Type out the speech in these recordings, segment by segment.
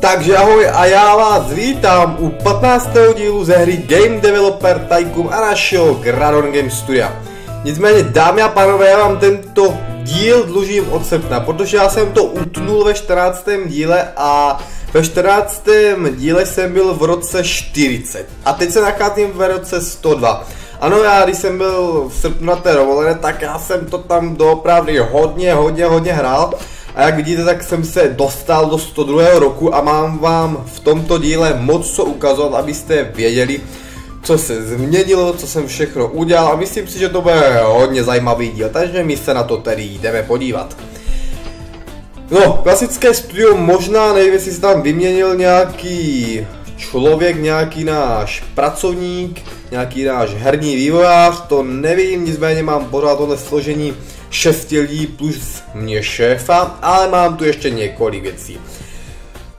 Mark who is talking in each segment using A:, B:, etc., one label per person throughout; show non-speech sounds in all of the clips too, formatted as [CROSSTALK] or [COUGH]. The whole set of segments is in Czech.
A: Takže ahoj a já vás vítám u 15. dílu ze hry Game Developer Tycoon a našeho Gradon Game Studia. Nicméně dámy a pánové, já vám tento díl dlužím od srpna, protože já jsem to utnul ve 14. díle a ve 14. díle jsem byl v roce 40 a teď se nacházím v roce 102. Ano, já když jsem byl v srpnu na té dovolené, tak já jsem to tam doopravdy hodně, hodně, hodně hrál. A jak vidíte, tak jsem se dostal do 102. roku a mám vám v tomto díle moc co ukazovat, abyste věděli, co se změnilo, co jsem všechno udělal a myslím si, že to bude hodně zajímavý díl, takže my se na to tedy jdeme podívat. No, klasické studio možná, nevím, jestli se tam vyměnil nějaký člověk, nějaký náš pracovník, nějaký náš herní vývojář, to nevím, nicméně mám pořád tohle složení 6 lidí plus mě šéfa, ale mám tu ještě několik věcí.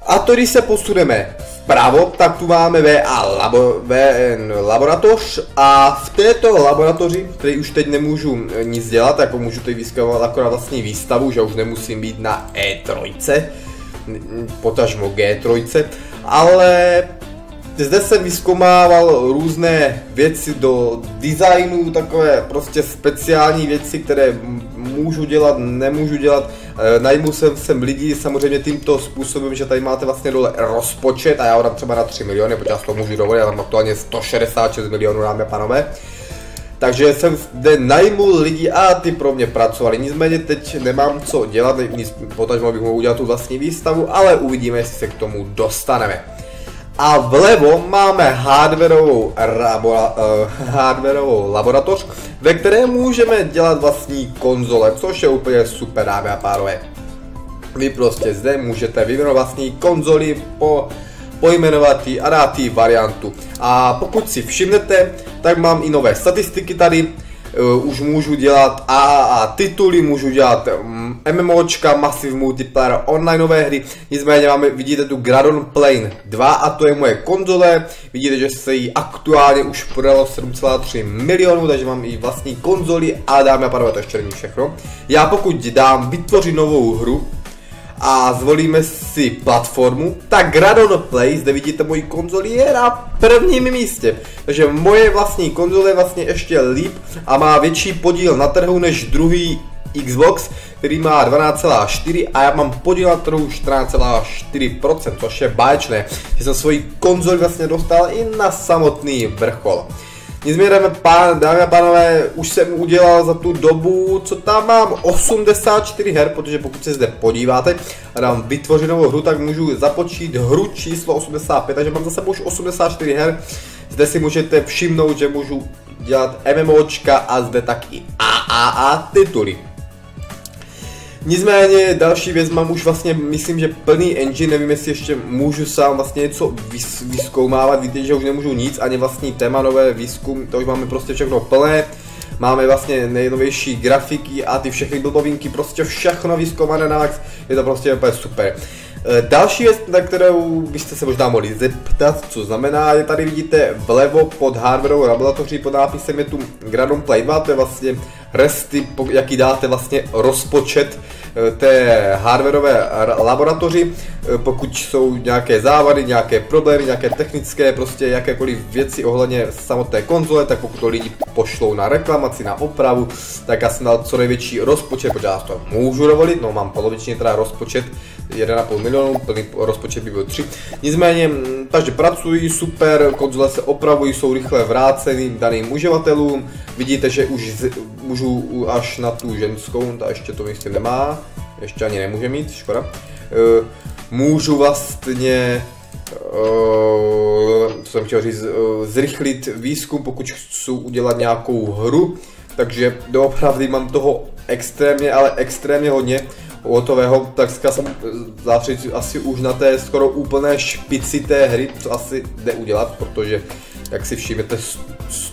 A: A to když se posuneme vpravo, tak tu máme VA labo, VN laboratoř a v této laboratoři, který už teď nemůžu nic dělat, jako můžu teď vyskovat akorát vlastní výstavu, že už nemusím být na E3, potažmo G3, ale zde jsem vyzkoumával různé věci do designu, takové prostě speciální věci, které můžu dělat, nemůžu dělat. E, najmu jsem sem lidi samozřejmě tímto způsobem, že tady máte vlastně dole rozpočet a já ho dám třeba na 3 miliony, protože já to můžu dovolit, já mám aktuálně 166 milionů, dámy a panové. Takže jsem zde najmul lidi a ty pro mě pracovali. Nicméně teď nemám co dělat, nic potažmo bych mohl udělat tu vlastní výstavu, ale uvidíme, jestli se k tomu dostaneme. A vlevo máme hardwareovou, rabora, uh, [LAUGHS] hardwareovou laboratoř, ve které můžeme dělat vlastní konzole, což je úplně super, dámy a pánové. Vy prostě zde můžete vyvinout vlastní konzoli po pojmenovat a dát variantu. A pokud si všimnete, tak mám i nové statistiky tady, už můžu dělat AAA tituly, můžu dělat MMOčka, Massive Multiplayer, onlineové hry, nicméně máme, vidíte tu Gradon Plane 2 a to je moje konzole, vidíte, že se jí aktuálně už prodalo 7,3 milionů, takže mám i vlastní konzoli a dáme a pánové, to ještě není všechno. Já pokud dám vytvořit novou hru, a zvolíme si platformu, tak Gradon Play, zde vidíte moji konzoli, je na prvním místě. Takže moje vlastní konzole je vlastně ještě líp a má větší podíl na trhu než druhý Xbox, který má 12,4 a já mám podíl na trhu 14,4%, což je báječné, že jsem svoji konzoli vlastně dostal i na samotný vrchol. Nicméně, dámy a pánové, už jsem udělal za tu dobu, co tam mám, 84 her, protože pokud se zde podíváte a dám vytvořit novou hru, tak můžu započít hru číslo 85, takže mám za sebou už 84 her. Zde si můžete všimnout, že můžu dělat MMOčka a zde taky AAA tituly. Nicméně další věc mám už vlastně, myslím, že plný engine, nevím jestli ještě můžu sám vlastně něco vys, vyskoumávat, víte, že už nemůžu nic, ani vlastní téma, nové výzkum, to už máme prostě všechno plné. Máme vlastně nejnovější grafiky a ty všechny blbovinky, prostě všechno vyzkoumané na max, je to prostě úplně super. E, další věc, na kterou byste se možná mohli zeptat, co znamená, je tady vidíte vlevo pod hardwareovou laboratoří pod nápisem je tu Gradon Play 2, to je vlastně resty, jaký dáte vlastně rozpočet Eh, té hardwareové laboratoři, eh, pokud jsou nějaké závady, nějaké problémy, nějaké technické, prostě jakékoliv věci ohledně samotné konzole, tak pokud to lidi pošlou na reklamaci, na opravu, tak já jsem dal co největší rozpočet, protože já to můžu dovolit, no mám polovičně teda rozpočet 1,5 milionu, plný rozpočet by byl 3. Nicméně, mm, takže pracují super, konzole se opravují, jsou rychle vráceny daným uživatelům. Vidíte, že už z, můžu až na tu ženskou, ta ještě to myslím nemá, ještě ani nemůže mít, škoda. Uh, můžu vlastně uh, co jsem chtěl říct, uh, zrychlit výzkum, pokud chci udělat nějakou hru, takže doopravdy mám toho extrémně, ale extrémně hodně hotového, tak jsem zářit asi už na té skoro úplné špici té hry, co asi jde udělat, protože jak si všimnete,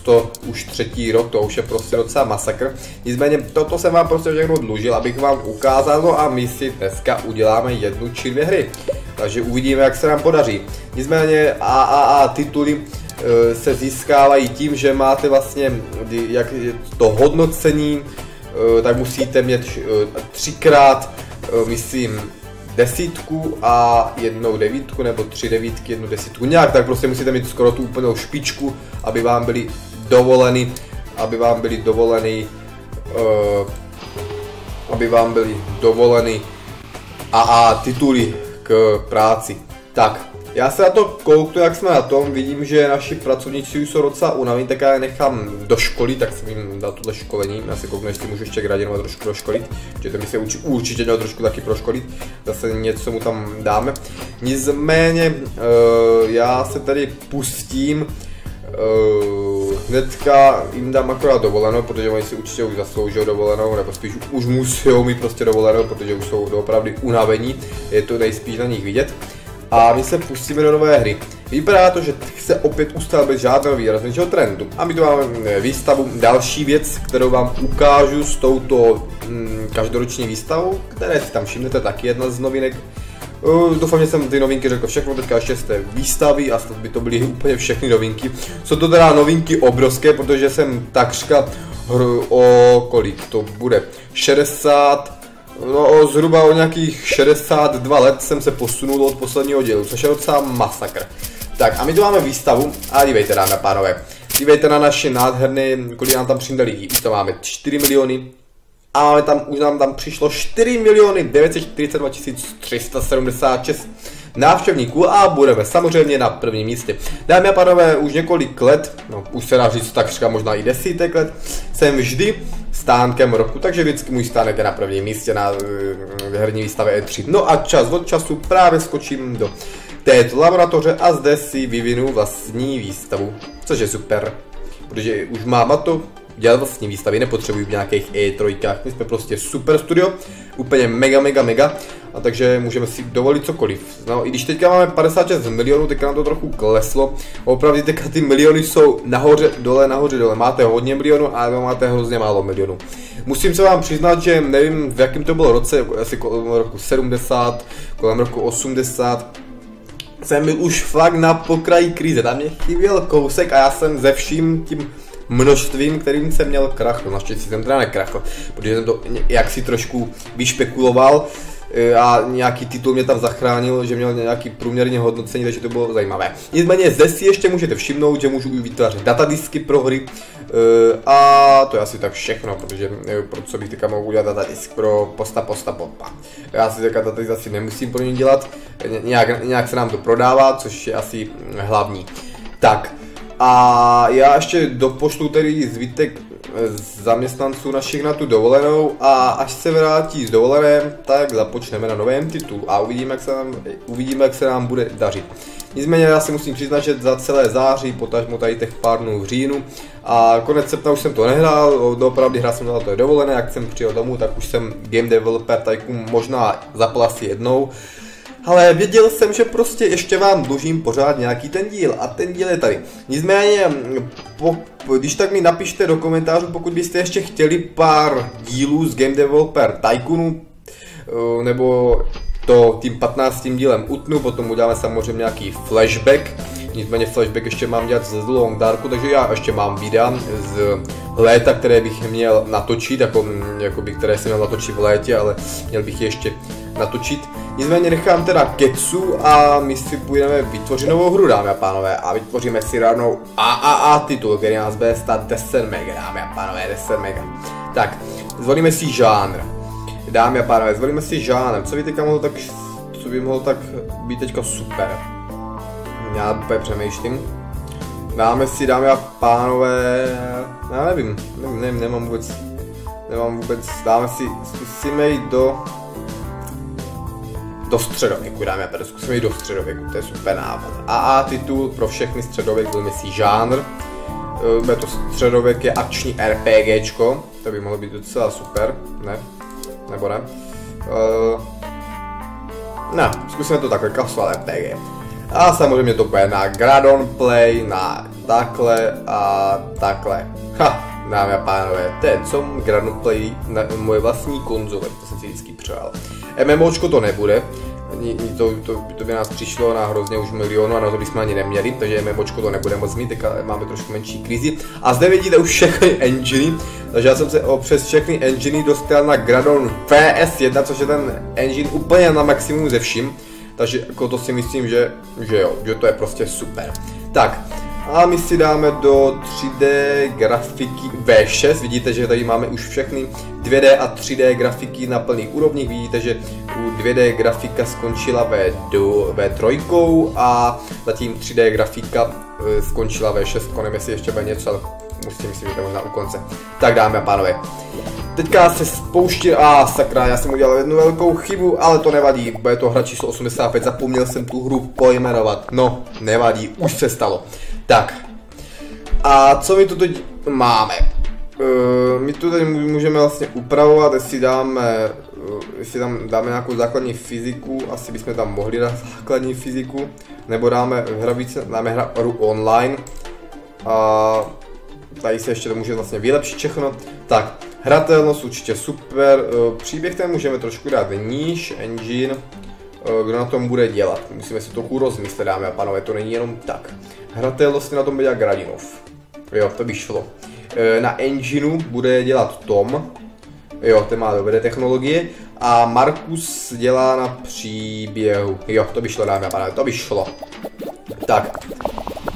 A: to už třetí rok, to už je prostě docela masakr. Nicméně toto jsem vám prostě všechno dlužil, abych vám ukázal, no a my si dneska uděláme jednu či dvě hry. Takže uvidíme, jak se nám podaří. Nicméně AAA tituly e, se získávají tím, že máte vlastně jak to hodnocení, e, tak musíte mít e, třikrát, myslím, desítku a jednou devítku, nebo tři devítky, jednu desítku, nějak, tak prostě musíte mít skoro tu úplnou špičku, aby vám byly dovoleny, aby vám byly dovoleny, uh, aby vám byly dovoleny AA tituly k práci. Tak, já se na to kouknu, jak jsme na tom, vidím, že naši pracovníci jsou docela unavení, tak já je nechám do školy, tak jsem jim dal tohle školení, já se kouknu, jestli můžu ještě Gradinova trošku doškolit, že to by se určitě, určitě mělo trošku taky proškolit, zase něco mu tam dáme. Nicméně, uh, já se tady pustím, uh, hnedka jim dám akorát dovolenou, protože oni si určitě už zaslouží dovolenou, nebo spíš už musí mít prostě dovolenou, protože už jsou opravdu unavení, je to nejspíš na nich vidět a my se pustíme do nové hry. Vypadá to, že se opět ustal bez žádného výraznějšího trendu. A my tu máme eh, výstavu, další věc, kterou vám ukážu s touto mm, každoroční výstavou, které si tam všimnete, taky jedna z novinek. Uh, doufám, že jsem ty novinky řekl všechno, teďka ještě z té výstavy a by to byly [LAUGHS] úplně všechny novinky. Jsou to teda novinky obrovské, protože jsem takřka o kolik to bude 60 No o zhruba o nějakých 62 let jsem se posunul od posledního dílu, což je docela masakr. Tak a my tu máme výstavu a dívejte dámy a pánové. Dívejte na naše nádherné, kolik nám tam přijde lidí. Už to máme 4 miliony a máme tam, už nám tam přišlo 4 miliony 942 376 návštěvníků a budeme samozřejmě na prvním místě. Dámy a pánové, už několik let, no už se dá říct takřka možná i desítek let, jsem vždy stánkem roku, takže vždycky můj stánek je na prvním místě na uh, herní výstavě E3. No a čas od času právě skočím do této laboratoře a zde si vyvinu vlastní výstavu, což je super, protože už mám to dělat vlastní výstavy, nepotřebuji v nějakých E3, my jsme prostě super studio, úplně mega, mega, mega, a takže můžeme si dovolit cokoliv. No, i když teďka máme 56 milionů, teďka nám to trochu kleslo, opravdu teďka ty miliony jsou nahoře, dole, nahoře, dole, máte hodně milionů, ale máte hrozně málo milionů. Musím se vám přiznat, že nevím v jakém to bylo roce, asi kolem roku 70, kolem roku 80, jsem byl už fakt na pokraji krize, tam mě chyběl kousek a já jsem ze vším tím množstvím, kterým jsem měl krachl. Naštěstí jsem teda nekrachl, protože jsem to jaksi trošku vyšpekuloval e, a nějaký titul mě tam zachránil, že měl nějaký průměrně hodnocení, takže to bylo zajímavé. Nicméně zde si ještě můžete všimnout, že můžu vytvářet datadisky pro hry e, a to je asi tak všechno, protože e, pro co bych teďka mohl udělat datadisk pro posta, posta, popa. Já si teďka datadisk asi nemusím pro ně dělat, nějak, nějak se nám to prodává, což je asi hlavní. Tak, a já ještě dopošlu tedy zbytek eh, zaměstnanců našich na tu dovolenou a až se vrátí s dovolenem, tak započneme na novém titulu a uvidíme, jak se nám, uvidíme, jak se nám bude dařit. Nicméně já si musím přiznat, že za celé září, potažmo tady těch pár dnů v říjnu a konec srpna už jsem to nehrál, doopravdy hrál jsem na to dovolené, jak jsem přijel domů, tak už jsem Game Developer Tycoon možná zapl asi jednou, ale věděl jsem, že prostě ještě vám dlužím pořád nějaký ten díl a ten díl je tady. Nicméně, po, když tak mi napište do komentářů, pokud byste ještě chtěli pár dílů z Game Developer Tycoonu, eh, nebo to tím 15. dílem utnu, potom uděláme samozřejmě nějaký flashback, nicméně flashback ještě mám dělat z Long Darku, takže já ještě mám videa z léta, které bych měl natočit, jako, jakoby, které jsem měl natočit v létě, ale měl bych je ještě natočit. Nicméně nechám teda kecu a my si půjdeme vytvořit novou hru, dámy a pánové, a vytvoříme si rovnou AAA titul, který nás bude stát 10 mega, dámy a pánové, 10 mega. Tak, zvolíme si žánr. Dámy a pánové, zvolíme si žánr, co by teďka mohlo tak, co by mohlo tak být teďka super. Já úplně přemýšlím. Dáme si, dámy a pánové, já nevím, nevím, nevím nemám vůbec, nemám vůbec, dáme si, zkusíme jít do do středověku, dáme a zkusíme jít do středověku, to je super návod. AA titul pro všechny středověk byl myslí žánr, eh, bude to středověk je akční RPGčko, to by mohlo být docela super, ne? Nebo ne? Uh, ne, zkusíme to takhle, casual RPG. A samozřejmě to bude na Gradon Play, na takhle a takhle. Ha, dámy a pánové, to je co Gradon Play na moje vlastní konzole, to jsem si vždycky přál. MMOčko to nebude, to, to, to by nás přišlo na hrozně už milionu a na to bychom ani neměli, takže Mebočko to nebude moc mít, teďka máme trošku menší krizi. A zde vidíte už všechny enginy, takže já jsem se přes všechny enginy dostal na Gradon PS1, což je ten engine úplně na maximum ze vším. Takže jako to si myslím, že, že jo, že to je prostě super. Tak, a my si dáme do 3D grafiky V6, vidíte, že tady máme už všechny 2D a 3D grafiky na plných úrovních, vidíte, že u 2D grafika skončila ve V3 a zatím 3D grafika e, skončila V6, nevím jestli ještě bude něco, ale musím myslím, že to možná u konce. Tak dáme a pánové. Teďka se spouští, a ah, sakra, já jsem udělal jednu velkou chybu, ale to nevadí, bude to hra číslo 85, zapomněl jsem tu hru pojmenovat, no, nevadí, už se stalo. Tak. A co my tu teď máme? Uh, my tu teď můžeme vlastně upravovat, jestli dáme, uh, jestli tam dáme nějakou základní fyziku, asi bychom tam mohli dát základní fyziku, nebo dáme hra více, dáme hru online. A tady se ještě to může vlastně vylepšit všechno. Tak, hratelnost určitě super, uh, příběh ten můžeme trošku dát níž, engine, kdo na tom bude dělat. Musíme si to rozmyslet, dámy a pánové, to není jenom tak. Hratelnost na tom bude jak Gradinov. Jo, to by šlo. E, na engineu bude dělat Tom. Jo, ten má dobré technologie. A Markus dělá na příběhu. Jo, to by šlo, dámy a pánové, to by šlo. Tak,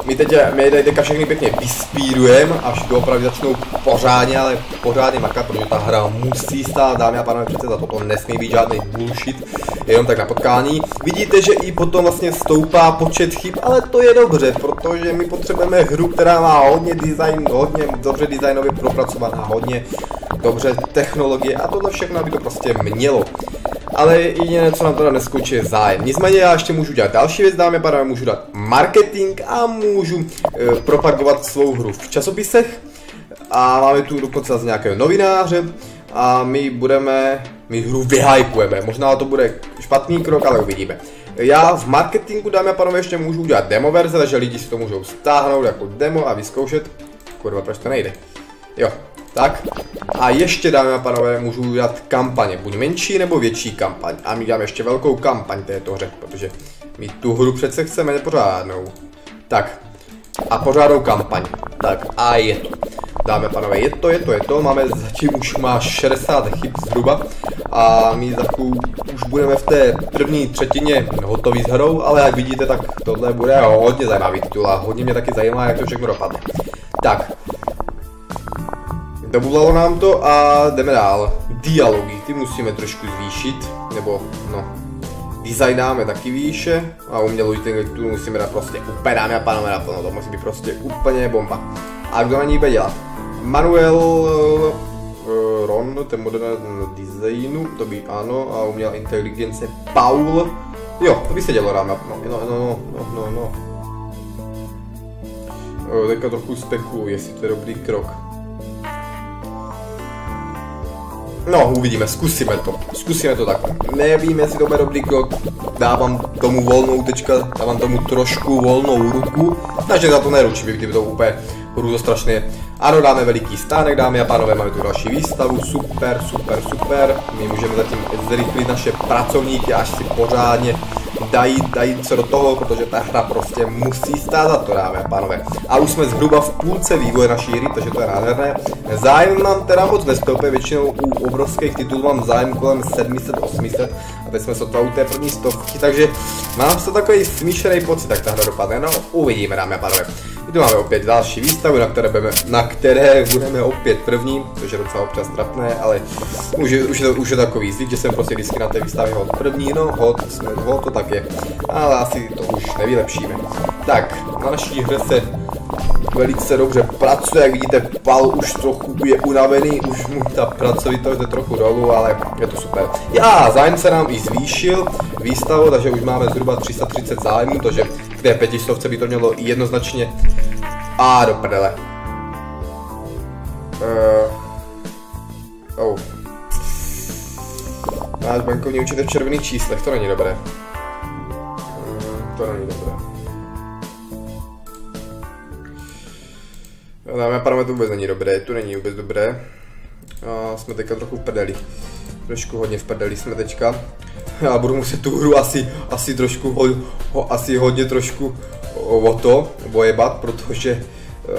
A: my teď, my teď teďka všechny pěkně vyspírujeme, až doopravdy začnou pořádně, ale pořádně makat, protože ta hra musí stát, dámy a pánové, přece za to, to nesmí být žádný bullshit, jenom tak na potkání. Vidíte, že i potom vlastně stoupá počet chyb, ale to je dobře, protože my potřebujeme hru, která má hodně design, hodně dobře designově propracovaná, hodně dobře technologie a tohle všechno, aby to prostě mělo ale jediné, co nám teda neskočí, je zájem. Nicméně já ještě můžu dělat další věc, dámy a pánové, můžu dát marketing a můžu e, propagovat svou hru v časopisech. A máme tu dokonce z nějakého novináře a my budeme, my hru vyhypujeme. Možná to bude špatný krok, ale uvidíme. Já v marketingu, dámy a pánové, ještě můžu udělat demo verze, takže lidi si to můžou stáhnout jako demo a vyzkoušet. Kurva, proč to nejde? Jo, tak. A ještě, dámy a pánové, můžu udělat kampaně, buď menší nebo větší kampaň. A my děláme ještě velkou kampaň této hře, protože my tu hru přece chceme nepořádnou. Tak. A pořádnou kampaň. Tak a je to. Dáme panové, je to, je to, je to, máme zatím už má 60 chyb zhruba a my za už budeme v té první třetině hotový s hrou, ale jak vidíte, tak tohle bude hodně zajímavý titul a hodně mě taky zajímá, jak to všechno dopadne. Tak, Dobulalo nám to a jdeme dál. Dialogy, ty musíme trošku zvýšit, nebo no, design dáme taky výše a umělou inteligentu musíme dát prostě úplně dámy a pánové naplno, to musí být prostě úplně bomba. A kdo na ní bude dělat? Manuel uh, Ron, ten model designu, to by ano, a umělá inteligence Paul. Jo, to by se dělo ráno, no, no, no, no, no, no. no. Teďka trochu spekuluji, jestli to je dobrý krok. No, uvidíme, zkusíme to. Zkusíme to tak. Nevím, jestli to bude dobrý krok. Dávám tomu volnou tečka, dávám tomu trošku volnou ruku. Takže za to neručím, kdyby to úplně strašně. Ano, dáme veliký stánek, dámy a pánové, máme tu další výstavu, super, super, super. My můžeme zatím zrychlit naše pracovníky, až si pořádně dají, dají co do toho, protože ta hra prostě musí stát za to, dámy a pánové. A už jsme zhruba v půlce vývoje naší hry, takže to je nádherné. Zájem nám teda moc nestoupí, většinou u obrovských titulů mám zájem kolem 700-800 a teď jsme sotva u té první stovky, takže mám se takový smíšený pocit, tak ta hra dopadne, no uvidíme, dámy a pánové. My tu máme opět další výstavu, na které budeme, na které budeme opět první, což je docela občas trapné, ale už je, už je, to, už je takový zvyk, že jsem prostě vždycky na té výstavě hod první, no hod, hod to tak je, ale asi to už nevylepšíme. Tak, na naší hře se velice dobře pracuje, jak vidíte, Pal už trochu je unavený, už mu ta pracovitost jde trochu dolů, ale je to super. Já, zájem se nám i zvýšil výstavu, takže už máme zhruba 330 zájmů, takže té pětistovce by to mělo jednoznačně... A do prdele. Uh, oh. Náš bankovní účet v červených číslech, to není dobré. Uh, to není dobré. Dáme a pánové, to vůbec není dobré, to není vůbec dobré. A jsme teďka trochu v prdeli. Trošku hodně v prdeli jsme teďka. Já budu muset tu hru asi, asi trošku, ho, ho, asi hodně trošku o to bojebat, protože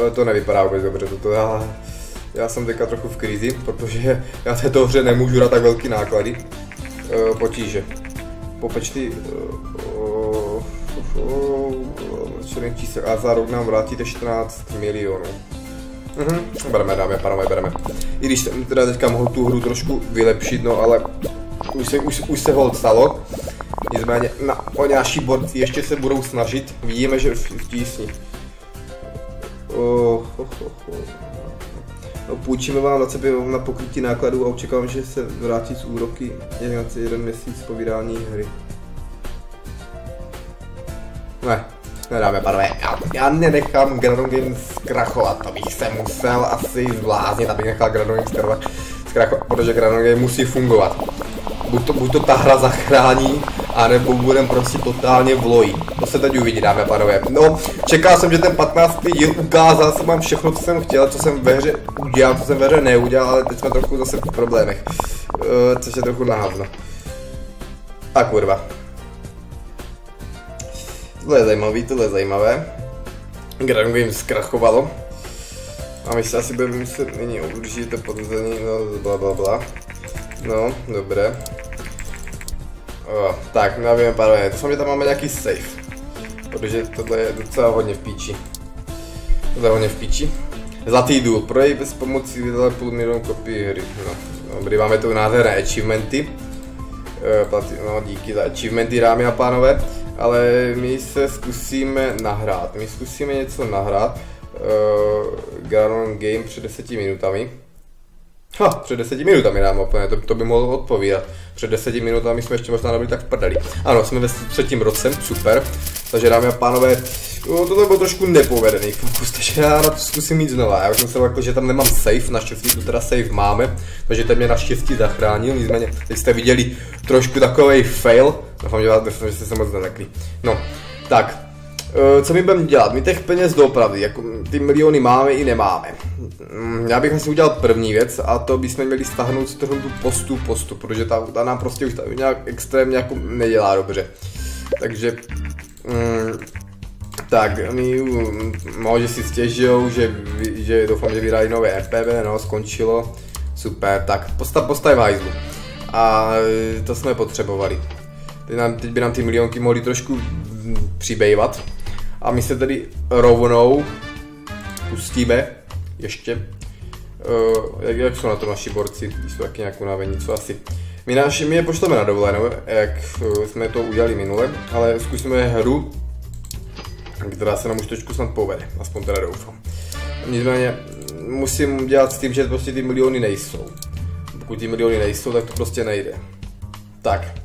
A: eh, to nevypadá vůbec dobře. Toto já, já jsem teďka trochu v krizi, protože já této hře nemůžu dát tak velký náklady. E, potíže. Popečty černých čísel a rok nám vrátíte 14 milionů. Mhm, bereme, dáme, pánové, bereme. I když teda teďka mohu tu hru trošku vylepšit, no ale už se, už, už se hold stalo. Nicméně na, o naši borci ještě se budou snažit. Vidíme, že v, tísni. Oh, oh, oh, oh. No, půjčíme vám na sebe na pokrytí nákladů a očekávám, že se vrátí z úroky jeden měsíc po vydání hry. Ne, nedáme, pánové, já, já nenechám Gradon Games zkrachovat, to bych se musel asi zbláznit, abych nechal Gradon Games zkrachovat, protože Gradon Games musí fungovat. Buď to, buď to ta hra zachrání, anebo budem prostě totálně v loji. To se teď uvidí, dámy a pánové. No, čekal jsem, že ten 15. díl ukázal jsem vám všechno, co jsem chtěl, co jsem ve hře udělal, co jsem ve hře neudělal, ale teď jsme trochu zase v problémech. Uh, což je trochu nahazno. A kurva. Tohle je zajímavý, tohle je zajímavé. Grand Game zkrachovalo. A my se asi budeme muset nyní to podzení, no bla bla bla. No, dobré. O, tak, nevím, no pánové, to že tam máme nějaký safe. Protože tohle je docela hodně v píči. Tohle je hodně v píči. Zlatý důl, prodej bez pomoci vydala půl milionu kopií hry. No, dobrý, máme tu nádherné achievementy. E, no, díky za achievementy, dámy a pánové. Ale my se zkusíme nahrát. My zkusíme něco nahrát. Uh, Garon Game před 10 minutami. Ha, před deseti minutami nám úplně, to, to by mohlo odpovídat. Před deseti minutami jsme ještě možná nebyli tak v prdeli. Ano, jsme ve třetím roce, super. Takže dámy a pánové, no, to bylo trošku nepovedený fokus, takže já na to zkusím mít znova. Já už jsem se řekl, že tam nemám safe, naštěstí tu teda safe máme, takže ten mě naštěstí zachránil, nicméně teď jste viděli trošku takový fail, doufám, že, vás, že jste se moc nenekli. No, tak, Eh, co my budeme dělat? My těch peněz doopravdy, jako ty miliony máme i nemáme. Mm, já bych asi udělal první věc a to bychom měli stáhnout z trhu tu postu postu, protože ta, ta nám prostě už nějak extrémně jako nedělá dobře. Takže mm, tak, my možná si stěžujou, že, že doufám, že vydají nové FPV, no, skončilo. Super, tak postav, postav hajzlu. A to jsme potřebovali. Teď, nám, teď by nám ty milionky mohly trošku přibývat. A my se tedy rovnou pustíme ještě, uh, jak, jak jsou na to naši borci, jsou taky nějak unavení, co asi. My, naši, my je pošleme na dovolenou, jak uh, jsme to udělali minule, ale zkusíme hru, která se nám už trošku snad povede, aspoň teda doufám. Nicméně musím dělat s tím, že prostě ty miliony nejsou. Pokud ty miliony nejsou, tak to prostě nejde. Tak.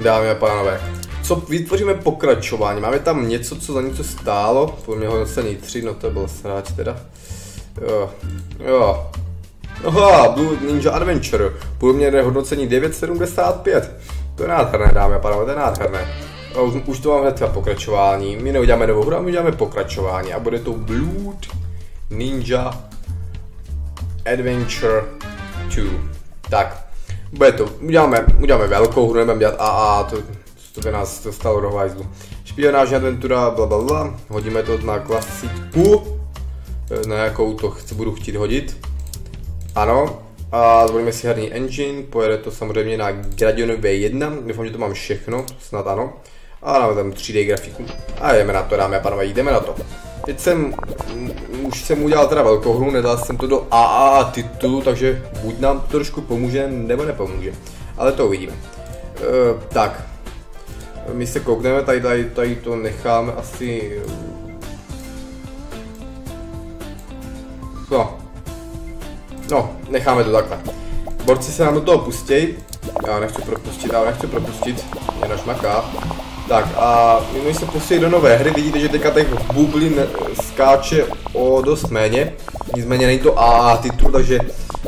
A: Dámy a pánové, co vytvoříme pokračování. Máme tam něco, co za něco stálo. Podle mě hodnocení 3, no to byl sráč teda. Jo, jo. Aha, Blue Ninja Adventure. Mě hodnocení 9,75. To je nádherné, dámy a pánové, to je nádherné. Už, už to máme hnedka pokračování. My neuděláme novou hru, my uděláme pokračování. A bude to Blood Ninja Adventure 2. Tak, bude to, uděláme, uděláme velkou hru, nebudeme dělat AA, to to by nás dostalo do hajzlu. Špionážní adventura, bla bla bla, hodíme to na klasiku, na jakou to chci, budu chtít hodit. Ano, a zvolíme si herní engine, pojede to samozřejmě na Gradion V1, doufám, že to mám všechno, snad ano. A dáme tam 3D grafiku. A jdeme na to, dáme a pánové, jdeme na to. Teď jsem, už jsem udělal teda velkou hru, nedal jsem to do AAA titulu, takže buď nám to trošku pomůže, nebo nepomůže. Ale to uvidíme. E, tak, my se koukneme, tady, tady, tady to necháme asi... No. No, necháme to takhle. Borci se nám do toho pustěj. Já nechci propustit, já nechci propustit, je naš maká. Tak a my se pustí do nové hry, vidíte, že teďka těch bublin skáče o dost méně. Nicméně není to AA titul, takže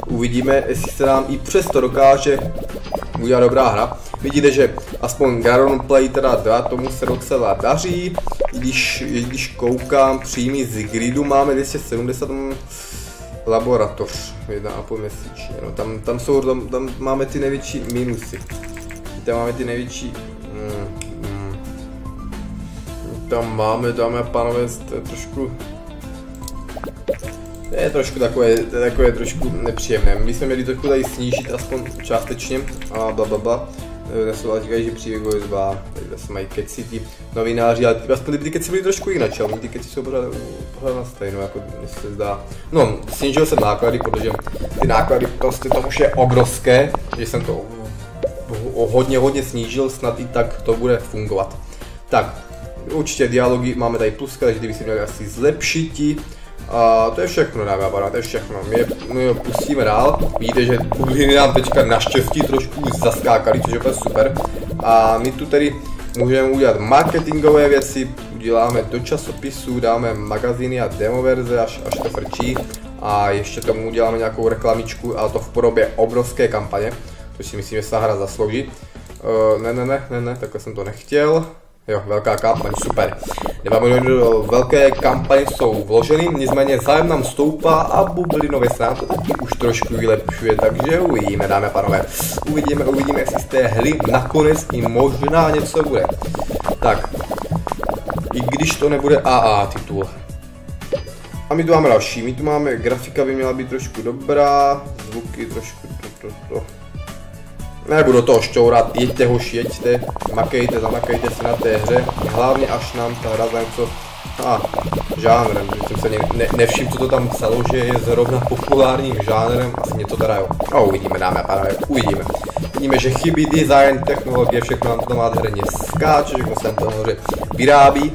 A: uvidíme, jestli se nám i přesto dokáže udělat dobrá hra. Vidíte, že aspoň Garon Play teda 2, tomu se docela daří, i když, i když koukám přímý z gridu máme 270 laboratoř, 1,5 měsíčně, no tam, tam jsou, tam, tam máme ty největší minusy. Tam máme ty největší... Mm, mm. Tam máme, dámy a pánové, to je trošku... Je trošku takové, takové trošku nepříjemné. My jsme měli trochu tady snížit aspoň částečně a bla bla bla. Nesouhlas říkají, že příběh OS2, tady zase mají keci ty novináři, ale ty, aspoň ty keci byly trošku jinak, ale ty keci jsou pořád, pořád na stejno, jako se zdá. No, snížil jsem náklady, protože ty náklady prostě to už je obrovské, že jsem to hodně, hodně snížil, snad i tak to bude fungovat. Tak, určitě dialogy máme tady pluska, takže ty by si měli asi zlepšit. A to je všechno, dámy a pánové, to je všechno. My, my pustíme dál. Vidíte, že bubliny nám teďka naštěstí trošku zaskákaly, což je úplně super. A my tu tedy můžeme udělat marketingové věci, uděláme do časopisů, dáme magazíny a demo verze, až, až to frčí. A ještě tomu uděláme nějakou reklamičku, ale to v podobě obrovské kampaně, což si myslím, že se hra zaslouží. Uh, ne, ne, ne, ne, ne, takhle jsem to nechtěl. Jo, velká kampaň, super. Nemáme do velké kampaně jsou vloženy, nicméně zájem nám stoupá a bublinové se nám to taky už trošku vylepšuje, takže uvidíme, dáme a pánové. Uvidíme, uvidíme, jestli z té hry nakonec i možná něco bude. Tak, i když to nebude AA titul. A my tu máme další, my tu máme, grafika by měla být trošku dobrá, zvuky trošku, to, to, to. Nebudu toho šťourat, jeďte hoši, jeďte, makejte, zamakejte si na té hře, hlavně až nám ta hra za něco a žánrem, že jsem se ne, ne, nevšiml, co to tam psalo, že je zrovna populárním žánrem, asi něco teda jo. A uvidíme, dáme a pánové, uvidíme. Vidíme, že chybí design, technologie, všechno nám to nádherně skáče, všechno se tam to vyrábí.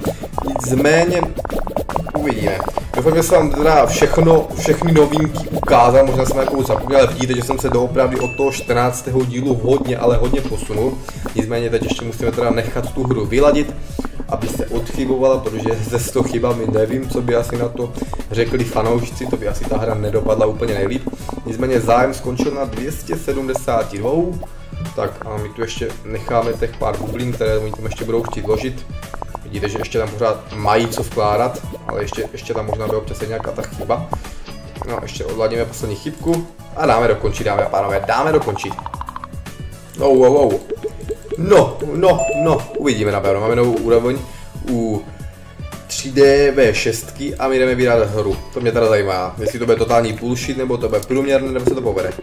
A: Nicméně, uvidíme. Doufám, že jsem vám teda všechno, všechny novinky ukázal, možná jsem nějakou zapomněl, ale vidíte, že jsem se doopravdy od toho 14. dílu hodně, ale hodně posunul. Nicméně teď ještě musíme teda nechat tu hru vyladit, aby se odchybovala, protože ze 100 chybami nevím, co by asi na to řekli fanoušci, to by asi ta hra nedopadla úplně nejlíp. Nicméně zájem skončil na 272, tak a my tu ještě necháme těch pár bublin, které oni tam ještě budou chtít vložit. Vidíte, že ještě tam pořád mají co vkládat, ale ještě, ještě tam možná by občas nějaká ta chyba. No, ještě odladíme poslední chybku a dáme dokončit, dáme a pánové, dáme dokončit. No, wow, wow. No, no, no, uvidíme napevno, máme novou úroveň u 3D V6 a my jdeme vydat hru. To mě teda zajímá, jestli to bude totální bullshit, nebo to bude průměrné, nebo se to povede.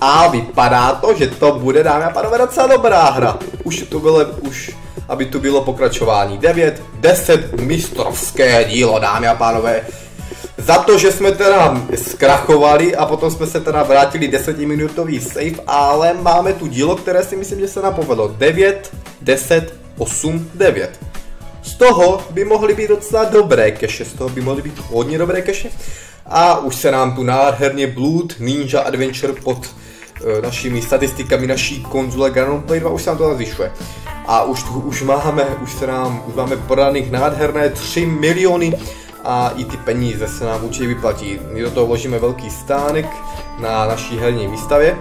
A: A vypadá to, že to bude, dámy a pánové, docela dobrá hra. Už to bylo, už aby tu bylo pokračování. 9, 10 mistrovské dílo, dámy a pánové. Za to, že jsme teda zkrachovali a potom jsme se teda vrátili 10 minutový save, ale máme tu dílo, které si myslím, že se nám povedlo. 9, 10, 8, 9. Z toho by mohly být docela dobré keše, z toho by mohly být hodně dobré keše. A už se nám tu nádherně Blood Ninja Adventure pod uh, našimi statistikami naší konzole Ganon Play 2 už se nám to zvyšuje a už, tu, už máme, už se nám, už máme podaných nádherné 3 miliony a i ty peníze se nám určitě vyplatí. My do toho vložíme velký stánek na naší herní výstavě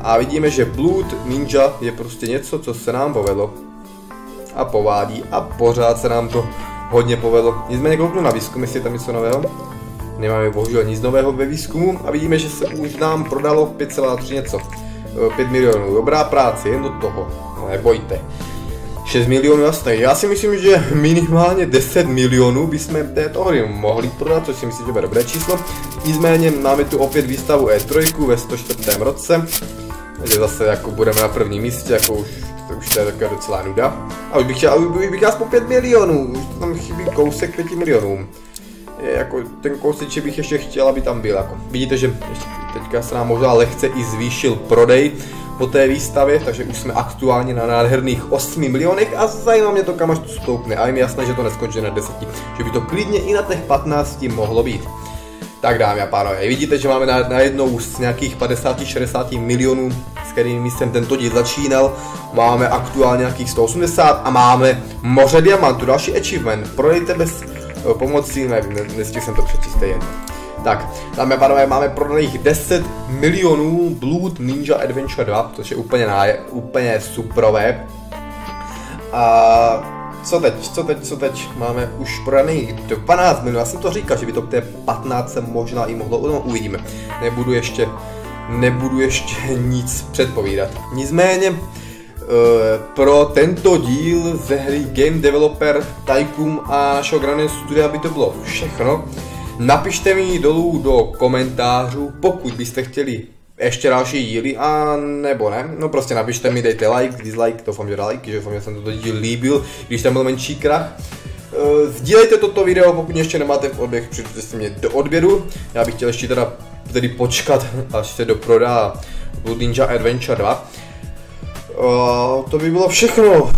A: a vidíme, že Blood Ninja je prostě něco, co se nám povedlo a povádí a pořád se nám to hodně povedlo. Nicméně kouknu na výzkum, jestli je tam něco nového. Nemáme bohužel nic nového ve výzkumu a vidíme, že se už nám prodalo 5,3 něco. 5 milionů. Dobrá práce, jen do toho. Nebojte. 6 milionů jasné. Já si myslím, že minimálně 10 milionů bychom této hry mohli prodat, což si myslím, že bude dobré číslo. Nicméně máme tu opět výstavu E3 ve 104. roce, takže zase jako budeme na prvním místě, jako už, to už to je taková docela nuda. A už bych chtěl, už bych aspoň 5 milionů, už tam chybí kousek 5 milionům. Je jako ten kousek, bych ještě chtěl, aby tam byl. Jako. Vidíte, že teďka se nám možná lehce i zvýšil prodej, po té výstavě, takže už jsme aktuálně na nádherných 8 milionech a zajímá mě to kam až to stoupne a je mi jasné, že to neskončí na 10, že by to klidně i na těch 15 mohlo být. Tak dámy a pánové, vidíte, že máme najednou už z nějakých 50-60 milionů, s kterými jsem tento díl začínal, máme aktuálně nějakých 180 a máme moře diamantů, další achievement, prodejte bez eh, pomoci, nevím, nestihl jsem to přečíst, jen. Tak, dámy a pánové, máme prodaných 10 milionů Blood Ninja Adventure 2, což je úplně, náje, úplně superové. A co teď, co teď, co teď? Máme už prodaných 12 milionů, já jsem to říkal, že by to k té 15 se možná i mohlo, no uvidíme. Nebudu ještě, nebudu ještě nic předpovídat. Nicméně, pro tento díl ze hry Game Developer Tycoon a našeho Grané Studia by to bylo všechno. Napište mi dolů do komentářů, pokud byste chtěli ještě další díly, a nebo ne, no prostě napište mi, dejte like, dislike, doufám, že like, že doufám, že jsem toto díl líbil, když tam byl menší krach. Uh, sdílejte toto video, pokud ještě nemáte v odběh, přijďte si mě do odběru. Já bych chtěl ještě teda tedy počkat, až se doprodá Blue Ninja Adventure 2. To by bylo všechno. Uh,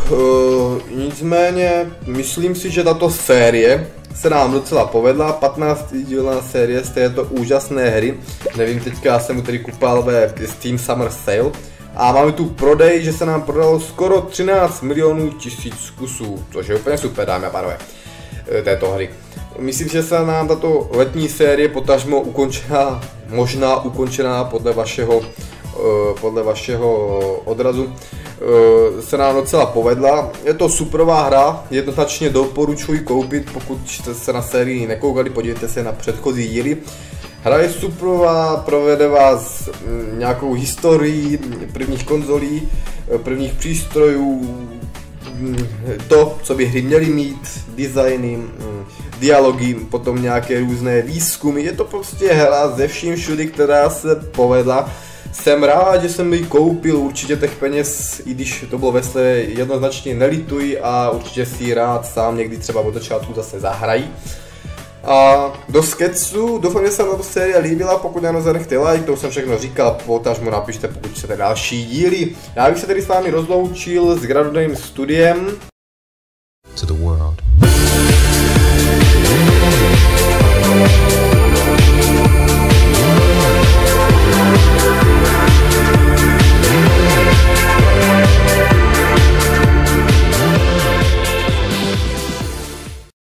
A: nicméně, myslím si, že tato série se nám docela povedla. 15 dílná série z této úžasné hry. Nevím, teďka jsem mu tedy kupal ve Steam Summer Sale. A máme tu prodej, že se nám prodalo skoro 13 milionů tisíc kusů, což je úplně super, dámy a pánové, eh, této hry. Myslím, že se nám tato letní série potažmo ukončená, možná ukončená podle vašeho, eh, podle vašeho odrazu, eh, se nám docela povedla. Je to superová hra, jednoznačně doporučuji koupit, pokud jste se na sérii nekoukali, podívejte se na předchozí díly. Hra je superová, provede vás mm, nějakou historií prvních konzolí, prvních přístrojů, mm, to, co by hry měly mít, designy, mm, dialogy, potom nějaké různé výzkumy. Je to prostě hra ze vším všudy, která se povedla. Jsem rád, že jsem ji koupil, určitě těch peněz, i když to bylo vesle, jednoznačně nelituji a určitě si rád sám někdy třeba od začátku zase zahrají. A do sketchu, doufám, že se vám série líbila, pokud ano, zanechte like, to už jsem všechno říkal, mu napište, pokud chcete další díly. Já bych se tedy s vámi rozloučil s Gradodem studiem.